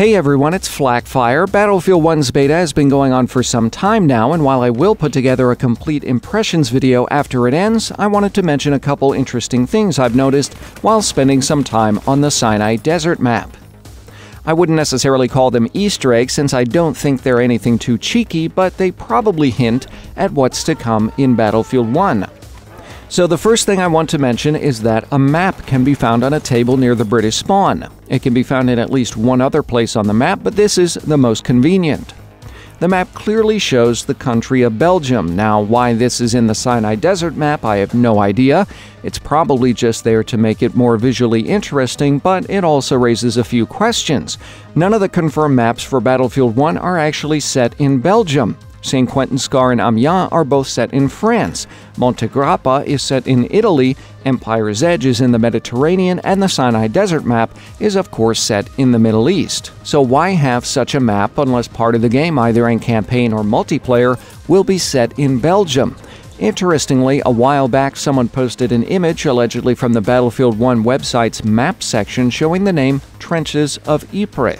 Hey everyone, it's Flakfire. Battlefield 1's beta has been going on for some time now, and while I will put together a complete impressions video after it ends, I wanted to mention a couple interesting things I've noticed while spending some time on the Sinai Desert map. I wouldn't necessarily call them Easter eggs since I don't think they're anything too cheeky, but they probably hint at what's to come in Battlefield 1. So, the first thing I want to mention is that a map can be found on a table near the British spawn. It can be found in at least one other place on the map, but this is the most convenient. The map clearly shows the country of Belgium. Now, why this is in the Sinai Desert map, I have no idea. It's probably just there to make it more visually interesting, but it also raises a few questions. None of the confirmed maps for Battlefield 1 are actually set in Belgium. St. Quentin Scar and Amiens are both set in France. Monte Grappa is set in Italy, Empire's Edge is in the Mediterranean, and the Sinai Desert map is, of course, set in the Middle East. So, why have such a map unless part of the game, either in campaign or multiplayer, will be set in Belgium? Interestingly, a while back someone posted an image allegedly from the Battlefield 1 website's map section showing the name Trenches of Ypres.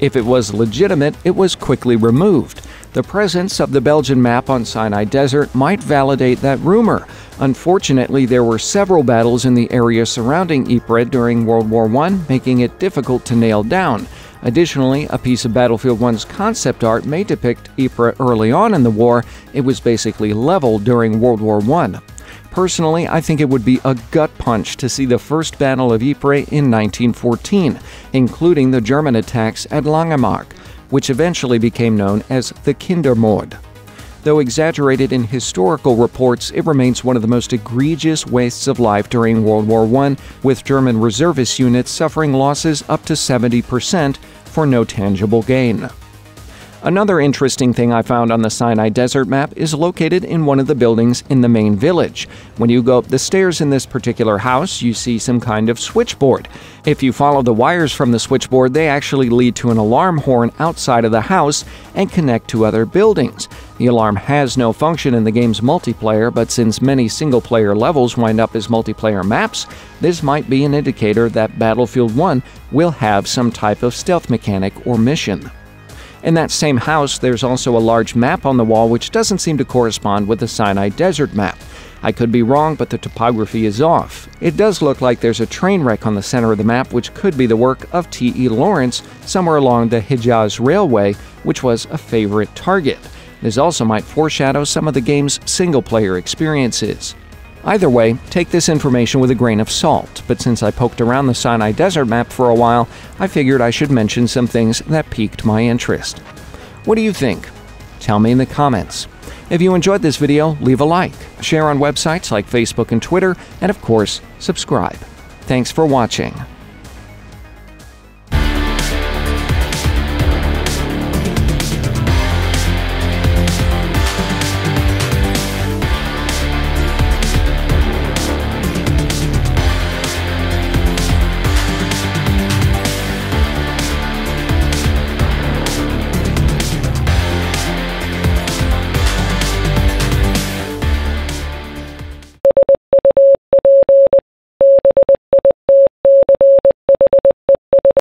If it was legitimate, it was quickly removed. The presence of the Belgian map on Sinai Desert might validate that rumor. Unfortunately, there were several battles in the area surrounding Ypres during World War I, making it difficult to nail down. Additionally, a piece of Battlefield 1's concept art may depict Ypres early on in the war. It was basically leveled during World War I. Personally, I think it would be a gut punch to see the first Battle of Ypres in 1914, including the German attacks at Langemarck which eventually became known as the Kindermord. Though exaggerated in historical reports, it remains one of the most egregious wastes of life during World War I, with German reservist units suffering losses up to 70% for no tangible gain. Another interesting thing I found on the Sinai Desert map is located in one of the buildings in the main village. When you go up the stairs in this particular house, you see some kind of switchboard. If you follow the wires from the switchboard, they actually lead to an alarm horn outside of the house and connect to other buildings. The alarm has no function in the game's multiplayer, but since many single player levels wind up as multiplayer maps, this might be an indicator that Battlefield 1 will have some type of stealth mechanic or mission. In that same house, there's also a large map on the wall which doesn't seem to correspond with the Sinai Desert map. I could be wrong, but the topography is off. It does look like there's a train wreck on the center of the map, which could be the work of T.E. Lawrence somewhere along the Hijaz Railway, which was a favorite target. This also might foreshadow some of the game's single player experiences. Either way, take this information with a grain of salt, but since I poked around the Sinai Desert map for a while, I figured I should mention some things that piqued my interest. What do you think? Tell me in the comments. If you enjoyed this video, leave a like, share on websites like Facebook and Twitter, and of course, subscribe. Thanks for watching.